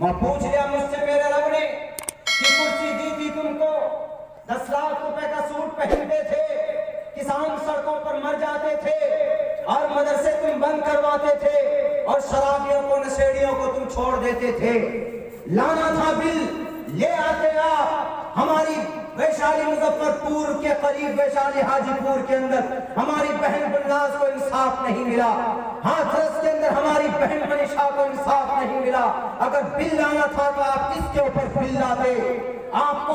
मैं पूछ लिया मुझसे मेरे रब ने कि कुर्सी दी थी तुमको? दस लाख रुपए का सूट पहनते थे, किसान सड़कों पर मर जाते थे और मदरसे तुम बंद करवाते थे और शराबियों को, नशेड़ियों को तुम छोड़ देते थे। लाना था बिल, ले आते आप, हमारी वैशाली मुजफ्फरपुर के करीब वैशाली हाजीपुर के अंदर हमारी बहन बनराज को इंसाफ नहीं मिला। हाथरस के अंदर हमारी बहन मनीषा को इंसाफ नहीं मिला। अगर बिल लाना था तो आप किसके ऊपर बिल लाते? आपको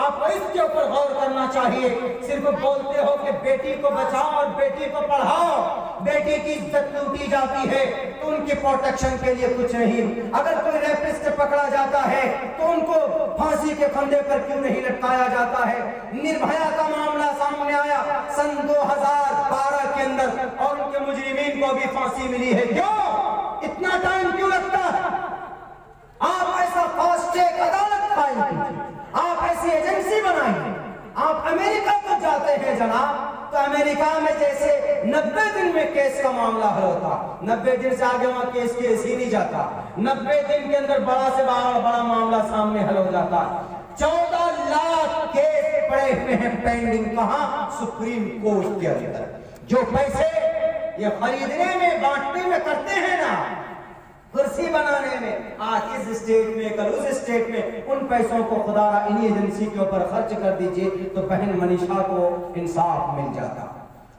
आपको इसके ऊपर गौर करना चाहिए। सिर्फ़ बोलते हो कि बेटी को बचाओ और बेटी को पढ़ाओ। बेटी की इज़्ज़त लूटी जाती है। तो उनकी प्रोटेक्शन के लिए कुछ नहीं। अगर कोई रेपिस्ट पकड़ा जाता है तो उनको फांसी के फंदे पर क्यों नहीं लटकाया जाता है? निर्भया का मामला सामने आया सन 2012 के अंदर, और उनके मुजरिमीन को भी फांसी मिली है। क्यों? इतना टाइम क्यों लगता है? आप ऐसा फास्ट ट्रैक अदालत कीजिए आप ऐसी एजेंसी बनाइए आप अमेरिका तो जाते हैं, जनाब तो अमेरिका में जैसे 90 दिन में केस का मामला हल होता। 90 दिन से आगे वहाँ केस केस ही नहीं जाता। 90 दिन के अंदर बड़ा से बड़ा बड़ा मामला सामने हल हो जाता। चौदह लाख केस पड़े हुए हैं पेंडिंग कहा? सुप्रीम कोर्ट के अंदर। जो पैसे ये खरीदने में, बांटने में करते हैं ना कुर्सी बनाने में, आज इस स्टेट में, कल उस स्टेट में, उन पैसों को खुदा इन्हीं एजेंसी के ऊपर खर्च कर दीजिए तो बहन मनीषा को इंसाफ मिल जाता।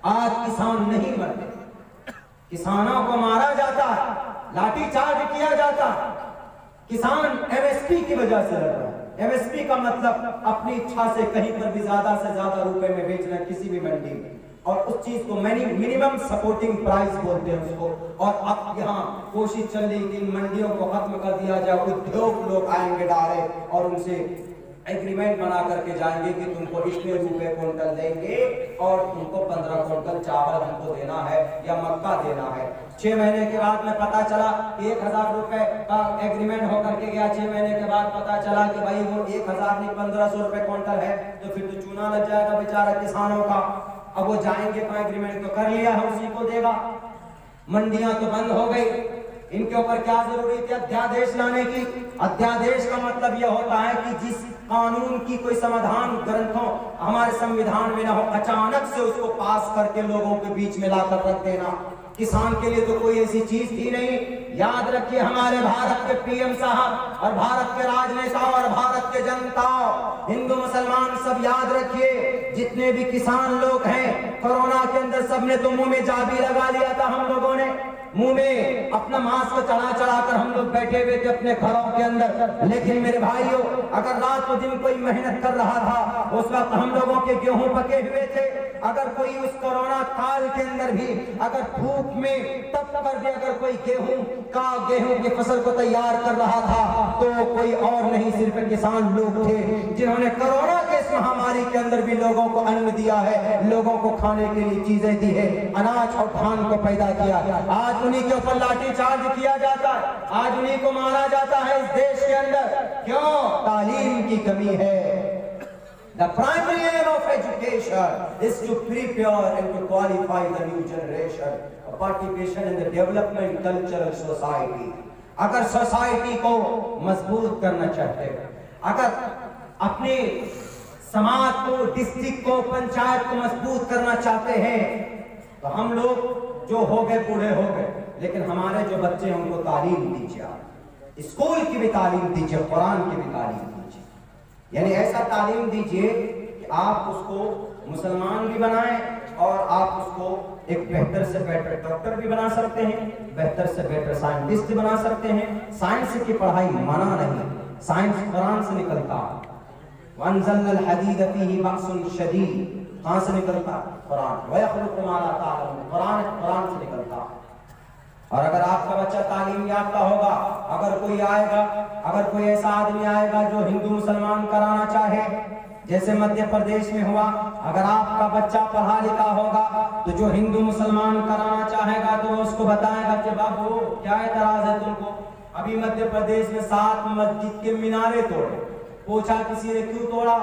आज किसान नहीं मरते। किसानों को मारा जाता है लाठी चार्ज किया जाता। किसान एमएसपी की वजह से लड़ रहा एमएसपी का मतलब अपनी इच्छा से कहीं पर भी ज़्यादा से ज़्यादा रुपए में बेचना किसी भी मंडी में। और उस चीज़ को मिनिमम सपोर्टिंग प्राइस बोलते हैं उसको। और अब यहाँ कोशिश चल रही कि मंडियों को खत्म कर दिया जाए, उद्योग लोग आएँगे डाले और उनसे एग्रीमेंट बना करके जाएँगे कि तुमको इतने रुपए क्विंटल देंगे और तुमको पंद्रह क्विंटल चावल हमको देना है या मक्का देना है। छह महीने के बाद में पता चला एक हज़ार रुपए का एग्रीमेंट होकर के गया। छह महीने के बाद पता चला कि भाई वो एक हज़ार नहीं, पंद्रह सौ रुपए क्विंटल है। तो फिर तो चूना लग जाएगा बेचारा किसानों का। अब वो जाएँगे तो एग्रीमेंट तो कर लिया है उसी को देगा। मंडियाँ तो बंद हो गई। इनके ऊपर क्या ज़रूरी थी? अध्यादेश लाने की। अध्यादेश का मतलब यह होता है कि जिस कानून की कोई समाधान ग्रंथों हमारे संविधान में ना हो, अचानक से उसको पास करके लोगों के बीच में लाकर रख देना। किसान के लिए तो कोई ऐसी चीज़ थी नहीं। याद रखिए हमारे भारत के पीएम साहब और भारत के राजनेताओं और भारत के जनता, हिंदू, मुसलमान सब याद रखिए, जितने भी किसान लोग हैं, कोरोना के अंदर सबने तो मुँह में जाबी लगा लिया था हम लोगों ने। मुँह में अपना मास्क चढ़ा चढ़ा कर हम लोग बैठे हुए थे अपने घरों के अंदर। लेकिन मेरे भाइयों, अगर रात को दिन कोई मेहनत कर रहा था, उस वक्त हम लोगों के गेहूँ पके हुए थे। अगर कोई उस कोरोना काल के अंदर भी अगर धूप में तब पर भी अगर कोई गेहूँ, का गेहूँ की फ़सल को तैयार कर रहा था तो कोई और नहीं, सिर्फ़ किसान लोग थे जिन्होंने कोरोना महामारी के अंदर भी लोगों को अन्न दिया है, लोगों को खाने के लिए चीज़ें दी है, अनाज और धान को पैदा किया। आज उन्हीं के ऊपर लाठी चार्ज किया जाता है। आज उन्हीं को मारा जाता है इस देश के अंदर। क्यों? तालीम की कमी है। The primary aim of education is to prepare and to qualify the new generation of participation in the development cultural society. अगर सोसाइटी को मज़बूत करना चाहते हैं, अगर अपने समाज को डिस्ट्रिक्ट को, पंचायत को मज़बूत करना चाहते हैं तो हम लोग जो हो गए, बूढ़े हो गए। लेकिन हमारे जो बच्चे हैं, उनको तालीम दीजिए आप। स्कूल की भी तालीम दीजिए, कुरान की भी तालीम दीजिए। यानी ऐसा तालीम दीजिए कि आप उसको मुसलमान भी बनाएँ और आप उसको एक बेहतर से बेहतर डॉक्टर भी बना सकते हैं, बेहतर से बेहतर साइंटिस्ट बना सकते हैं। साइंस की पढ़ाई मना नहीं, साइंस कुरान से निकलता। वंजल हदीद फीही बअसन शदीद कहाँ से निकलता कुरान वयखलुकु मा ला तालम कुरान कुरान से निकलता और अगर आपका बच्चा तालीम याफ्ता होगा अगर कोई आएगा अगर कोई ऐसा आदमी आएगा जो हिंदू मुसलमान कराना चाहे जैसे मध्य प्रदेश में हुआ अगर आपका बच्चा पढ़ा लिखा होगा तो जो हिंदू मुसलमान कराना चाहेगा तो उसको बताएगा कि बाबू क्या एतराज़ है तुमको अभी मध्य प्रदेश में सात मस्जिद के मीनारे तोड़े पूछा किसी ने, क्यों तोड़ा?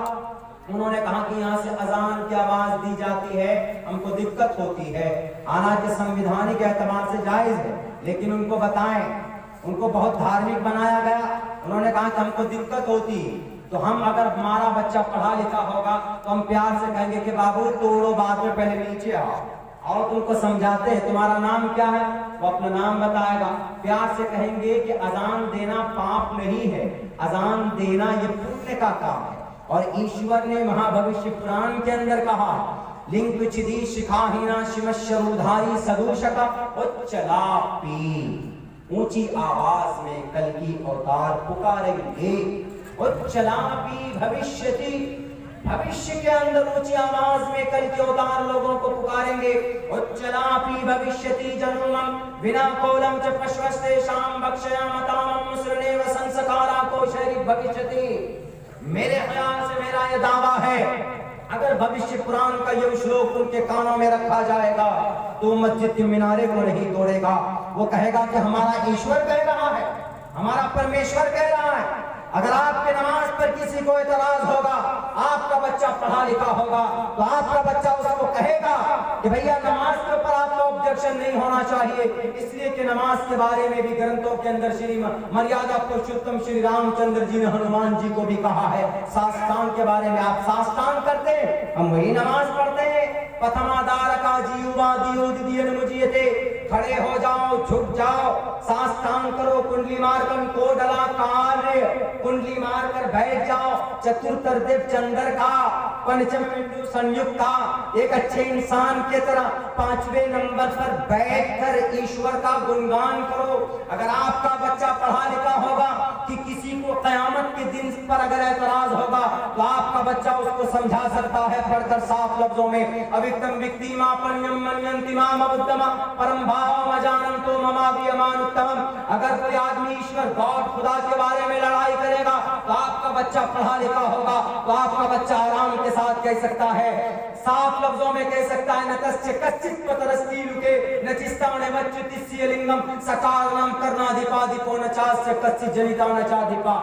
उन्होंने कहा कि यहाँ से अजान की आवाज़ दी जाती है, हमको दिक्कत होती है। हालाँकि संविधानिक एतबार से जायज़ है, लेकिन उनको बताएँ, उनको बहुत धार्मिक बनाया गया। उन्होंने कहा कि हमको दिक्कत होती है तो हम अगर हमारा बच्चा पढ़ा लिखा होगा तो हम प्यार से कहेंगे कि, बाबू, तोड़ो बाद में, पहले नीचे आओ। और तुमको समझाते हैं, तुम्हारा नाम क्या है? वो अपना नाम बताएगा। प्यार से कहेंगे कि अजान देना पाप नहीं है। अजान देना ये पुण्य का काम है। और ईश्वर ने महाभविष्य पुराण के अंदर कहा, लिंग छिदी शिखाहीना शिवशरूधारी सदूषका उच्चला पी ऊँची आवाज़ में कल की अवतार पुकारेंगे। उच्चला पी भविष्यति। भविष्य के अंदर ऊँची आवाज़ में कल के अवतार लोगों को पुकारेंगे। भविष्यति भविष्यति। मेरे ख्याल से मेरा ये दावा है, अगर भविष्य पुराण का ये श्लोक उनके कानों में रखा जाएगा तो मस्जिद के मीनारे को नहीं तोड़ेगा। वो कहेगा कि हमारा ईश्वर कह रहा है, हमारा परमेश्वर कह रहा है। अगर आपके नमाज़ पर किसी को एतराज़ होगा, आपका बच्चा पढ़ा लिखा होगा तो आपका बच्चा उसको कहेगा कि भैया नमाज़ के ऊपर आपका ऑब्जेक्शन नहीं होना चाहिए। इसलिए कि नमाज़ के बारे में भी ग्रंथों के अंदर श्री मर्यादा पुरुषोत्तम श्री रामचंद्र जी ने हनुमान जी को भी कहा है। सास्तान के बारे में आप सास्तान करते हैं, हम वही नमाज़ पढ़ते हैं। पथमादार का जीवा दियो खड़े हो जाओ झुक जाओ। सास्तान करो कुंडली मार्गम को डला कार्य कुंडली मारकर बैठ जाओ। चतुर्थ देव चंद्र का, पंचम बिंदु संयुक्त का। एक अच्छे इंसान के तरह पांचवे नंबर पर बैठकर ईश्वर का गुणगान करो। अगर आपका बच्चा पढ़ा लिखा होगा कि किसी कयामत के दिन पर अगर एतराज़ होगा तो आपका बच्चा उसको समझा सकता है, पढ़कर साफ़ लफ्जों में। अविक्तम विक्तिमा पण्यम मनयंतिमा मबुद्धमा परम भाव अजानंतो ममावि अमानुत्तम अगर कोई आदमी ईश्वर, गॉड, खुदा के बारे में लड़ाई करेगा तो आपका बच्चा पढ़ा लिखा होगा तो आपका बच्चा आराम के साथ कह सकता है। साफ़ लफ्जों में कह सकता है, नतस्य कच्चित पतरस्ती लुके नचिस्ताने मच्युतिस्य लिंगम सकारणम कर्णाधिपाधिपो नचास्य कच्चित जनिता नचाधिपा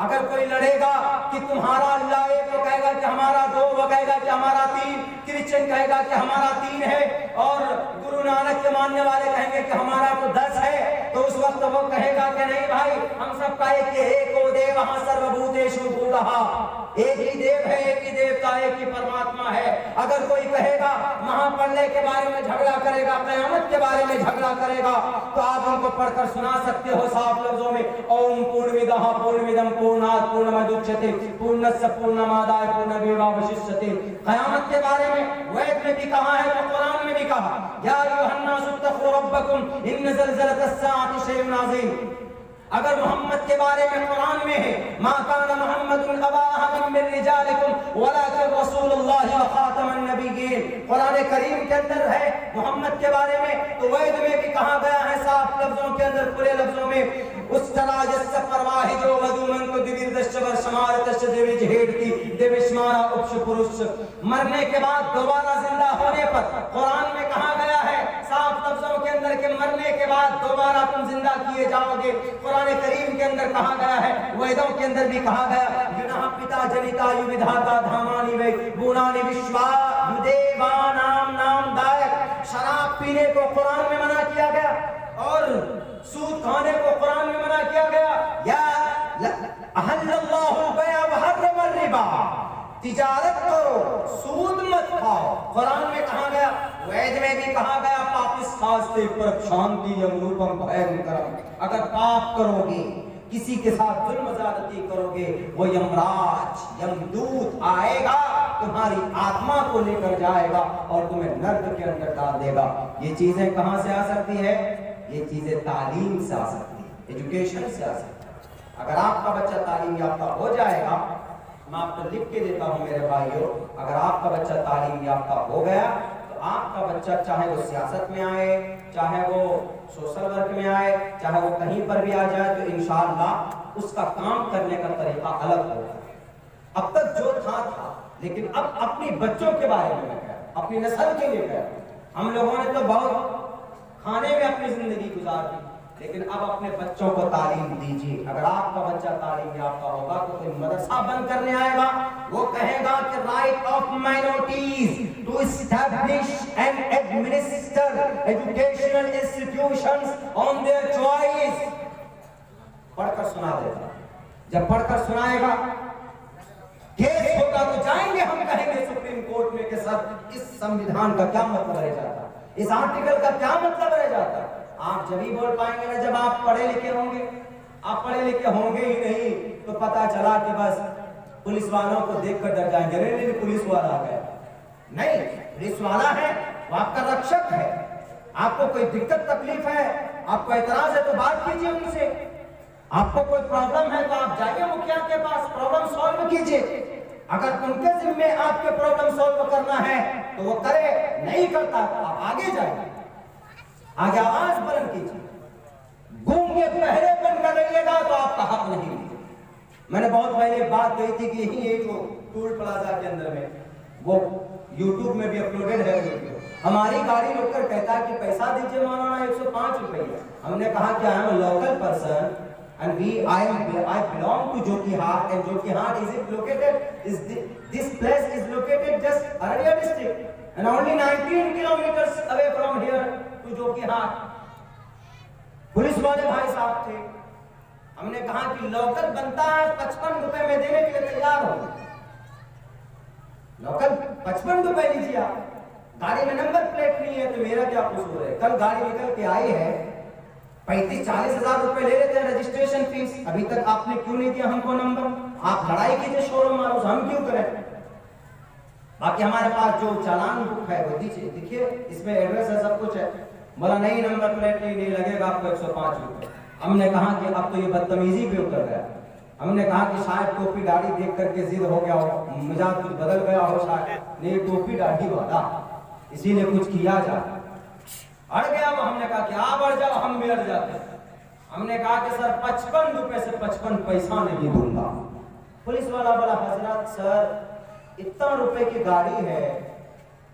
अगर कोई लड़ेगा कि तुम्हारा अल्लाह एक वो कहेगा कि हमारा दो, वो कहेगा कि हमारा तीन, क्रिश्चियन कहेगा कि हमारा तीन है, और गुरु नानक के मानने वाले कहेंगे कि हमारा तो दस है तो उस वक्त वो कहेगा कि नहीं भाई, हम सबका एक एक देव सर्वभूतेषु भूतः। एक ही देव है, एक ही देवता, एक ही परमात्मा है। अगर कोई कहेगा महापल्ले के बारे में झगड़ा करेगा, कयामत के बारे में झगड़ा करेगा तो आप उनको पढ़कर सुना सकते हो साफ़ लफ्जों में। ओम पूर्ण विदा पूर्ण विदम पूर्णात पूर्णमदुच्यते, पूर्णस्य पूर्णमादाय पूर्णमेवावशिष्यते। कयामत के बारे में वेद में भी कहा है तो कुरान में भी कहा, या अय्युहन्नासु तक़ू रब्बकुम इन ज़लज़लतस साअति शैउन अज़ीम। अगर मोहम्मद के बारे में कुरान में है माकान मोहम्मद कुरान करीम के अंदर है, मोहम्मद के बारे में तो वैद में भी कहा गया लफ्जों के अंदर, पूरे लफ्जों में उस तरह जस्य परवाहि जो वधुमन को दिविर्दश्चवर समारतश्च देवी झेड़ती देविस्मारा उपश पुरुष। मरने के बाद दोबारा ज़िंदा होने पर कुरान में कहा गया है, साफ़ लफ्जों के अंदर के मरने के बाद दोबारा तुम ज़िंदा किए जाओगे। कुरान करीम के अंदर कहा गया है, वेदों के अंदर भी कहा गया युना पिता जनिता यु विधाता धामानि वे, गुणानि विश्वा युदेवा नाम नाम शराब पीने को कुरान में मना किया गया। और सूद खाने को कुरान में मना किया गया, या रिबा। तिजारत करो, सूद मत खाओ। कुरान में कहा गया, वेद में भी कहा गया पापिस खास्ते पर शांति यमरूपम भयंकरम अगर पाप करोगे, किसी के साथ जुल्म ज्यादती करोगे, वो यमराज, यमदूत आएगा, तुम्हारी आत्मा को लेकर जाएगा और तुम्हें नर्क के अंदर डाल देगा। ये चीज़ें कहाँ से आ सकती है? ये चीज़ें तालीम से आ सकती है एजुकेशन से आ सकती है। अगर आपका बच्चा तालीम याफ्ता हो जाएगा, मैं आपको लिख के देता हूँ मेरे भाइयों, अगर आपका बच्चा तालीम याफ्ता हो गया तो आपका बच्चा चाहे वो सियासत में आए, चाहे वो सोशल वर्क में आए, चाहे वो कहीं पर भी आ जाए तो इंशाल्लाह उसका काम करने का तरीका अलग होगा। अब तक जो था था, लेकिन अब अपने बच्चों के बारे में अपनी नस्ल के लिए हम लोगों ने तो बहुत खाने में अपनी ज़िंदगी गुजार दी लेकिन अब अपने बच्चों को तालीम दीजिए। अगर आपका बच्चा तालीम याफ्ता होगा तो कोई मदरसा बंद करने आएगा। वो कहेगा कि right of minorities to establish and administer educational institutions on their choice पढ़कर सुना देता जब पढ़कर सुनाएगा केस होगा तो जाएँगे हम कहेंगे सुप्रीम कोर्ट में कि सर, इस संविधान का क्या मतलब रह जाता? इस आर्टिकल का क्या मतलब रह जाता? आप जब ही बोल पाएँगे ना, जब आप पढ़े लिखे होंगे। आप पढ़े लिखे होंगे ही नहीं तो पता चला कि बस पुलिस वालों को देखकर डर जाएँगे। अरे नहीं पुलिस वाला आ गया। नहीं, पुलिस वाला है, वो आपका रक्षक है। आपको कोई दिक्कत, तकलीफ़ है, आपको एतराज़ है तो बात कीजिए उनसे। आपको कोई प्रॉब्लम है तो आप जाइए मुखिया के पास प्रॉब्लम सॉल्व कीजिए। अगर उनके जिम्मे आपके प्रॉब्लम सॉल्व करना है तो वो करे, नहीं करता तो आप आगे जाइए। आगे आवाज़ बुलंद कीजिए। गूँगे पहरे बनकर रहिएगा तो आपका हक नहीं। मैंने बहुत पहले बात कही थी कि यही एक टूल प्लाजा के अंदर में, वो यूट्यूब में भी अपलोडेड है हमारी गाड़ी रोककर कहता है कि पैसा दीजिए मौलाना एक सौ पाँच रुपये। हमने कहा कि I am local person and we I am I belong to Jokihat and Jokihat is it located is this, this place is located just Araria district and only 19 kilometers away from here to Jokihat police वाले भाई साहब थे हमने कहा कि local बनता है पचपन रुपए में देने के लिए तैयार हो लोकल पचपन रुपए लीजिए आप गाड़ी में नंबर प्लेट नहीं है तो मेरा क्या कसूर है कल गाड़ी निकल के आई है पैंतीस चालीस हज़ार रुपए ले लेते हैं रजिस्ट्रेशन फ़ीस अभी तक आपने क्यों नहीं दिया हमको नंबर आप लड़ाई कीजिए शोरूम से हम क्यों करें? बाकी हमारे पास जो चालान बुक है वो दीजिए। देखिए इसमें एड्रेस है सब कुछ है। बोला नहीं नंबर प्लेट नहीं, नहीं लगेगा आपको एक सौ पाँच रुपए। हमने कहा कि अब तो ये बदतमीजी भी उतर गया। हमने कहा कि शायद टोपी दाढ़ी देख करके जिद हो गया हो मिजाज कुछ बदल गया हो शायद। नहीं टोपी दाढ़ी वाला। इसीलिए कुछ किया जाए अड़ गया वो हमने कहा कि आप अड़ जाओ, हम भी अड़ जाते हमने कहा कि सर, पचपन रुपए से पचपन पैसा नहीं दूँगा। पुलिस वाला बोला, हज़रत, सर, इतना रुपए की गाड़ी है,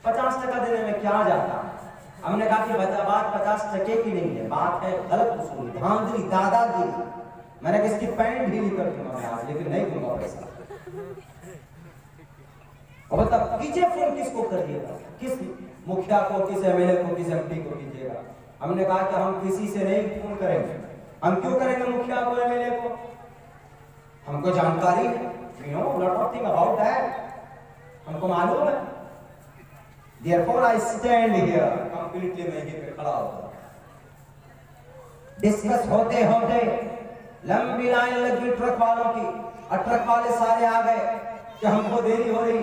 पचास टका देने में क्या जाता? हमने कहा कि बात पचास टके की नहीं है, बात है गलत उसूल, धांधली, दादागिरी। मैंने किसकी पैंट ढीली कर दूँगा आज, लेकिन नहीं दूँगा पैसा। और बता कीजिए फ़ोन किसको करिएगा किस मुखिया को, किस एमएलए को, किस एमपी को कीजिएगा। हमने कहा कि हम किसी से नहीं फ़ोन करेंगे। हम क्यों करेंगे मुखिया को एमएलए को? हमको जानकारी है। We know lot thing about that हमको मालूम है। Therefore, I stand here completely मैं यहीं पे खड़ा होता डिस्कस होते होते लंबी लाइन लगी ट्रक वालों की। और ट्रक वाले सारे आ गए कि हमको देरी हो रही।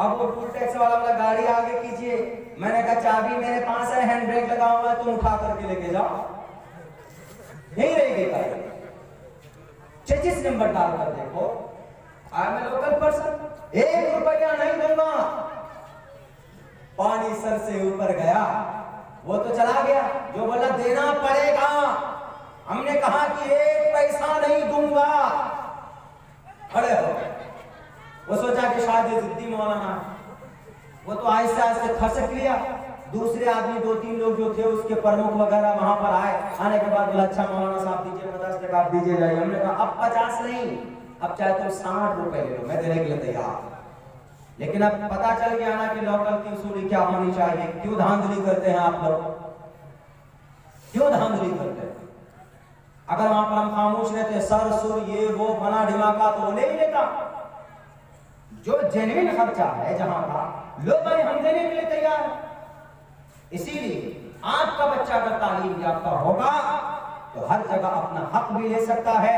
अब वो टूल टैक्स वाला वाला गाड़ी आगे कीजिए। मैंने कहा, चाबी मेरे पास है हैंड ब्रेक लगा हुआ तुम उठा करके लेके जाओ। यही रहेगी गाड़ी चेचिस नंबर डाल कर देखो आई एम लोकल पर्सन एक रुपया नहीं दूँगा। पानी सर से ऊपर गया। वो तो चला गया। जो बोला, देना पड़ेगा। हमने कहा कि एक पैसा नहीं दूँगा। खड़े हो वो सोचा कि शायद ये जिद्दी मौलाना वो तो आहिस्ते आहिस्ते खसक लिया। दूसरे आदमी दो तीन लोग जो थे, उसके प्रमुख वगैरह वहाँ पर आए। आने के बाद बोला अच्छा मौलाना साहब, दीजिए पचास टका, आप दीजिए जाइए। हमने कहा, अब पचास नहीं, अब चाहे तुम साठ रुपए ले लो, मैं देने के लिए तैयार लेकिन अब पता चल गया ना कि लोकल की उसूली क्या होनी चाहिए। क्यों धांधली करते हैं आप लोग? क्यों धांधली करते हैं? अगर वहाँ पर हम खामोश रहते सर, सुर, ये, वो बना ढिमाका तो वो ले ही लेता। जो जेन्युइन खर्चा है जहाँ का, लोग भाई हम देने के लिए तैयार इसीलिए आपका बच्चा अगर तालीम याफ्ता होगा तो हर जगह अपना हक भी ले सकता है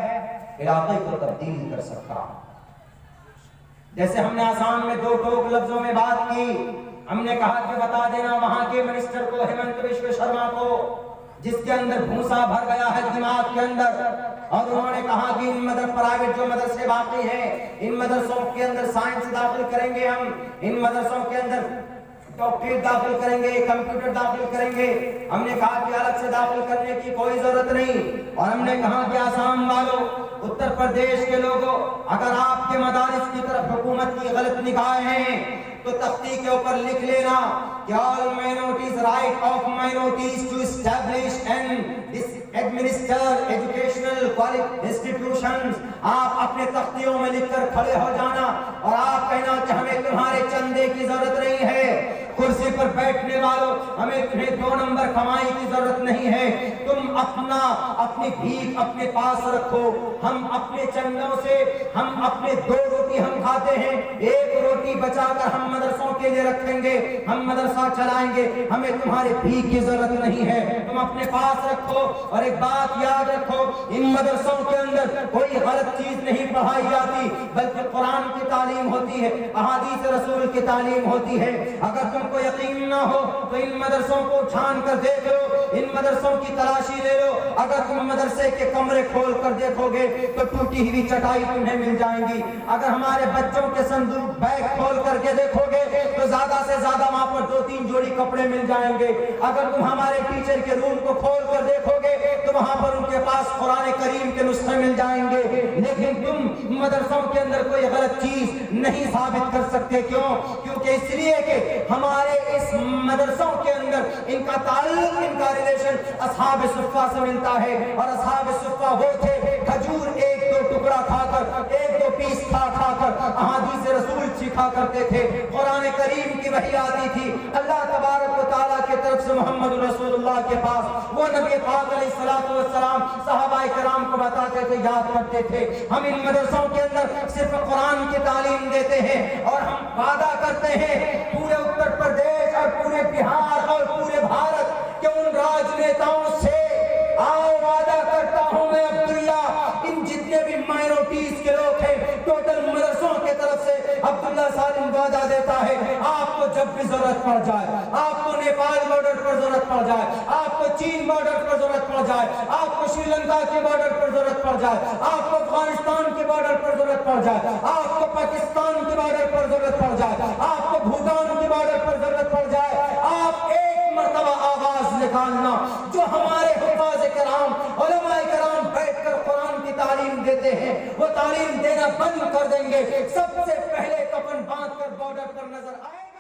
इलाके को तब्दील कर सकता जैसे हमने आसाम में दो टोक लफ्जों में बात की, हमने कहा कि बता देना वहाँ के मिनिस्टर को, हेमंत विश्व शर्मा को, जिसके अंदर भूसा भर गया है दिमाग के अंदर। और उन्होंने कहा कि इन मदर प्राइवेट जो मदरसे बाकी हैं, इन मदरसों के अंदर साइंस दाखिल करेंगे हम। इन मदरसों के अंदर डॉक्टरेट दाखिल करेंगे कंप्यूटर दाखिल करेंगे। हमने कहा कि अलग से दाखिल करने की कोई ज़रूरत नहीं। और हमने कहा कि आसाम वालों, उत्तर प्रदेश के लोगों, अगर आपके मदारिस की तरफ़ हुकूमत की गलत निगाहें हैं तो तख्ती के ऊपर लिख लेना कि all minorities right of minorities to establish and administer educational institutions आप अपने तख्तियों में लिखकर खड़े हो जाना और आप कहना कि हमें तुम्हारे चंदे की ज़रूरत नहीं है। कुर्सी पर बैठने वालों, हमें तुम्हें दो नंबर कमाई की ज़रूरत नहीं है। तुम अपना, अपनी भीख अपने पास रखो। हम अपने चंदों से, हम अपने दो रोटी हम खाते हैं। एक रोटी बचाकर हम मदरसों के लिए रखेंगे। हम मदरसा चलाएँगे। हमें तुम्हारे भीख की ज़रूरत नहीं है। तुम अपने पास रखो और एक बात याद रखो। इन मदरसों के अंदर कोई गलत चीज़ नहीं पढ़ाई जाती, बल्कि कुरान की तालीम होती है, अहादीस रसूल की तालीम होती है। अगर तुमको यकीन ना हो तो इन मदरसों को छान कर देख लो इन मदरसों की तलाशी ले लो। अगर तुम मदरसे के कमरे खोल कर देखोगे तो टूटी हुई चटाई तुम्हें मिल जाएँगी। अगर हमारे बच्चों के संदूक बैग खोल करके देखोगे तो ज़्यादा से ज़्यादा वहाँ पर दो तीन जोड़ी कपड़े मिल जाएँगे। अगर तुम हमारे टीचर के रूम को खोल कर देखोगे तो वहाँ पर उनके पास कुरान करीम के नुस्खे मिल जाएँगे। लेकिन तुम मदरसों के अंदर कोई गलत चीज़ नहीं साबित कर सकते। क्यों? क्योंकि इसलिए कि हमारे इस मदरसों के अंदर इनका ताल्लुक, इनका रिलेशन असहाब सुफ़ा से मिलता है। और असहाब सुफ़ा वो थे खजूर दो टुकड़ा खाकर, एक दो पीस खा खाकर, अहादीस रसूल सिखा करते थे। कुरान करीम की वही आती थी। अल्लाह तबारक व तआला की तरफ़ से मोहम्मद रसूलुल्लाह के पास वो नबी पाक वस्सलाम सहाबाए कराम को बताते थे, याद करते थे। हम इन मदरसों के अंदर सिर्फ़ कुरान की तालीम देते हैं और हम वादा करते हैं, पूरे उत्तर प्रदेश और पूरे बिहार और पूरे भारत के उन राजनेताओं से सालिम वादा देता है। आपको जब भी ज़रूरत पड़ जाए, आपको नेपाल बॉर्डर पर ज़रूरत पड़ जाए, आपको चीन बॉर्डर पर ज़रूरत पड़ जाए, आपको श्रीलंका के बॉर्डर पर ज़रूरत पड़ जाए, आपको अफ़गानिस्तान के बॉर्डर पर ज़रूरत पड़ जाए, आपको पाकिस्तान के बॉर्डर पर ज़रूरत पड़ जाए, आपको भूटान के बॉर्डर पर ज़रूरत पड़ जाए। आप एक मरतबा आवाज़ निकालना जो हमारे हुफाज कराम कराम बैठकर कुरान की तालीम देते हैं वो तालीम देना बंद कर देंगे। सबसे पहले कफन बाँध कर बॉर्डर पर नज़र आए।